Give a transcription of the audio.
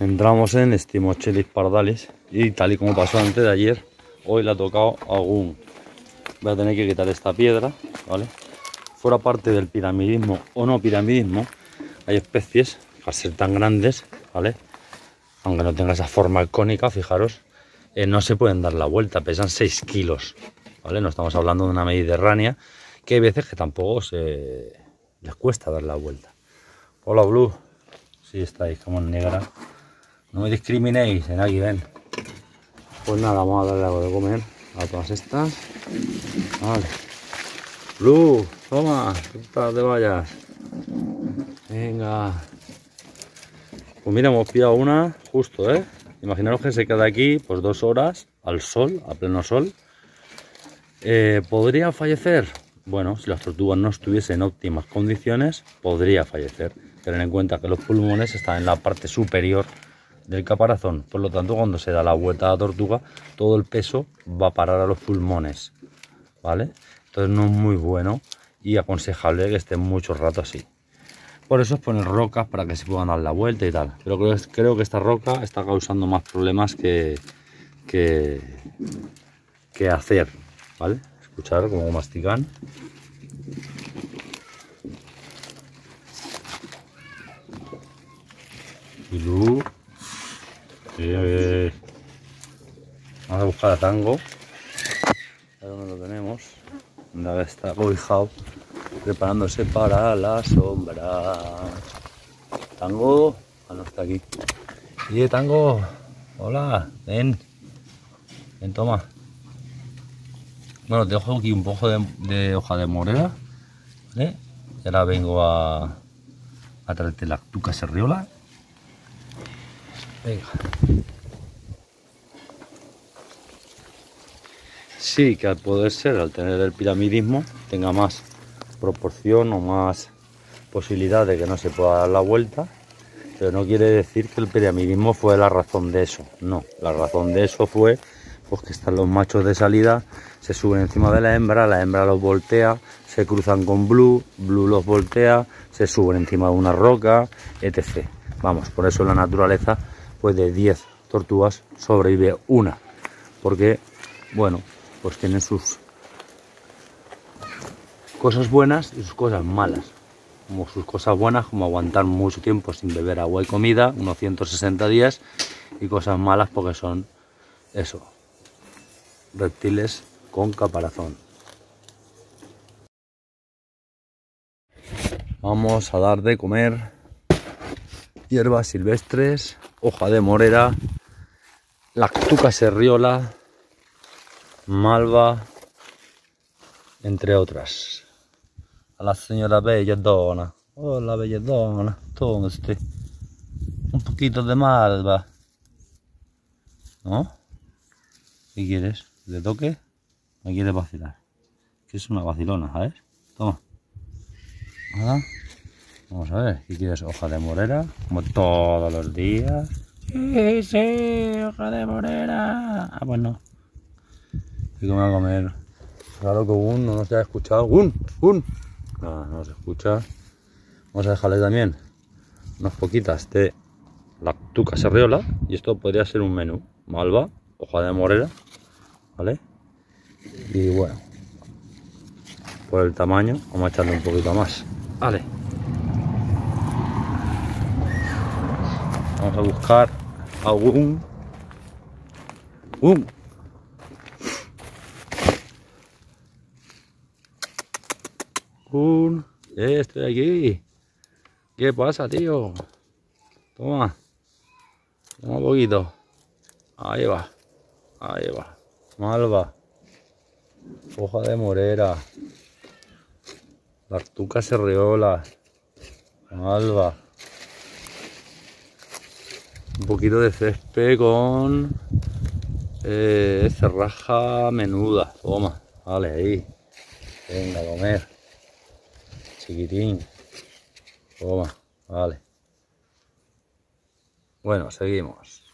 Entramos en Estimochelis pardalis y tal y como pasó antes de ayer, hoy le ha tocado algún. Voy a tener que quitar esta piedra, ¿vale? Fuera parte del piramidismo o no piramidismo, hay especies, al ser tan grandes, ¿vale? Aunque no tenga esa forma icónica, fijaros, eh, no se pueden dar la vuelta, pesan 6 kilos, ¿vale? No estamos hablando de una mediterránea, que hay veces que tampoco se les cuesta dar la vuelta. Hola Blue, sí, estáis como en negra. No me discriminéis en aquí, ven. Pues nada, vamos a darle algo de comer a todas estas. Vale. Blue, toma, no te vayas. Venga. Pues mira, hemos pillado una justo, ¿eh? Imaginaros que se queda aquí pues dos horas al sol, a pleno sol. Eh, ¿Podría fallecer? Bueno, si las tortugas no estuviesen en óptimas condiciones, podría fallecer. Tener en cuenta que los pulmones están en la parte superior del caparazón. Por lo tanto, cuando se da la vuelta a la tortuga, todo el peso va a parar a los pulmones. ¿Vale? Entonces no es muy bueno y aconsejable que estén mucho rato así. Por eso es poner rocas para que se puedan dar la vuelta y tal. Pero creo, creo que esta roca está causando más problemas que, que, que hacer. ¿Vale? Escuchar cómo mastican. Y Vamos a buscar a Tango. A dónde lo tenemos. Donde está cobijado. Preparándose para la sombra. Tango. Ah, no está aquí. Y Tango. Hola. Ven. Ven, toma. Bueno, te dejo aquí un poco de, hoja de morera. Y ahora vengo a, a traerte la tuca serriola. Venga. Sí, que al poder ser, al tener el piramidismo, tenga más proporción o más posibilidad de que no se pueda dar la vuelta, pero no quiere decir que el piramidismo fue la razón de eso. No, la razón de eso fue pues que están los machos de salida, se suben encima de la hembra, la hembra los voltea, se cruzan con Blue, Blue los voltea, se suben encima de una roca, etc. Vamos, por eso la naturaleza pues de 10 tortugas sobrevive una. Porque, bueno, pues tienen sus cosas buenas y sus cosas malas. Como sus cosas buenas, como aguantar mucho tiempo sin beber agua y comida, unos 160 días, y cosas malas porque son eso, reptiles con caparazón. Vamos a dar de comer hierbas silvestres, hoja de morera, lactuca serriola, malva, entre otras. A la señora Belladona. Hola Belladona, este Un poquito de malva. ¿No? ¿Qué quieres? ¿Le toque? ¿Me quieres vacilar? Que es una vacilona, ¿sabes? Toma. ¿Nada? Vamos a ver, ¿qué quieres? Hoja de morera, como todos los días. Sí, sí, hoja de morera. Ah, bueno. ¿Y qué me va a comer? Claro que un no nos ha escuchado. ¡Un! ¡Un! No, no se escucha. Vamos a dejarle también unas poquitas de la tuca serriola. Y esto podría ser un menú. Malva, hoja de morera, ¿vale? Y bueno, por el tamaño, vamos a echarle un poquito más. Vale. Vamos a buscar algún un un. Estoy aquí. ¿qué pasa tío? toma. Toma un poquito. Ahí va. Ahí va. Malva. Hoja de morera. La tuca serriola malva un poquito de césped con eh, cerraja menuda. Toma, vale, ahí. Venga, comer. Chiquitín. Toma, vale. Bueno, seguimos.